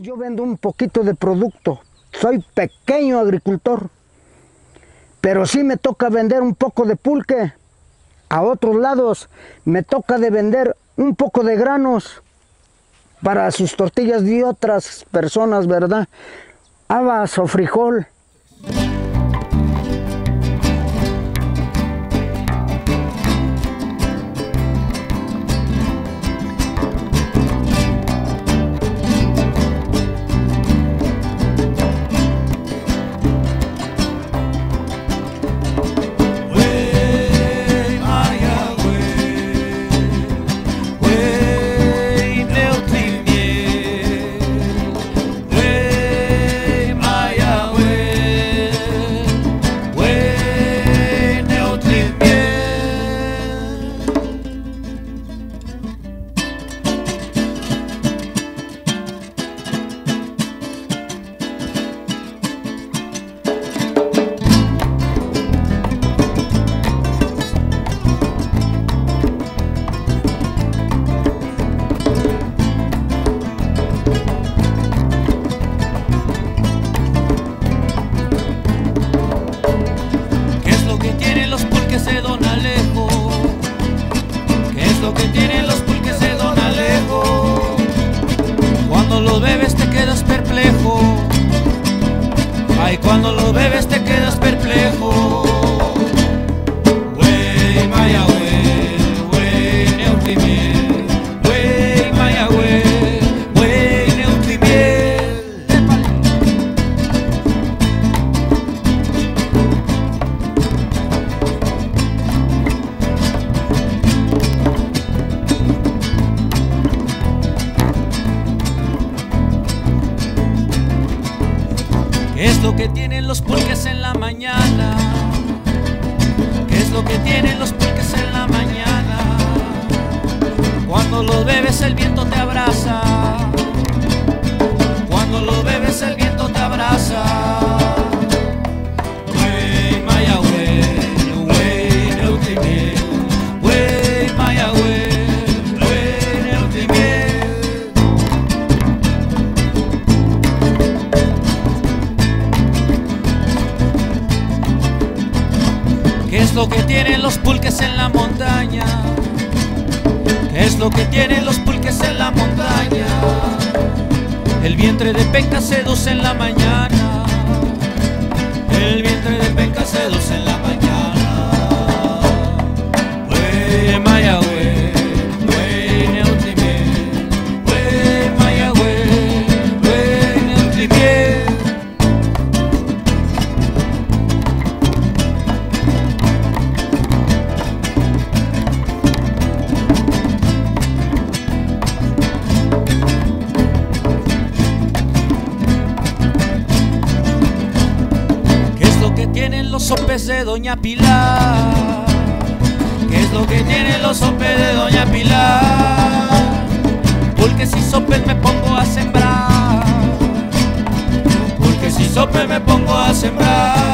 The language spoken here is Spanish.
Yo vendo un poquito de producto. Soy pequeño agricultor. Pero sí me toca vender un poco de pulque. A otros lados me toca de vender un poco de granos para sus tortillas de otras personas, ¿verdad? Habas o frijol. Don Alejo? ¿Qué es lo que tienen los pulques de Don Alejo? Cuando los bebes te quedas perplejo. Ay, cuando los bebes te quedas lo que tienen los pulques en la mañana? ¿Qué es lo que tienen los ¿Qué es lo que tienen los pulques en la montaña? ¿Qué es lo que tienen los pulques en la montaña? El vientre de penca seduce en la mañana. El vientre de penca seduce en la mañana. Güey, sopes Doña Pilar? ¿Qué es lo que tienen los sopes de Doña Pilar? Porque si sopes me pongo a sembrar. Porque si sopes me pongo a sembrar.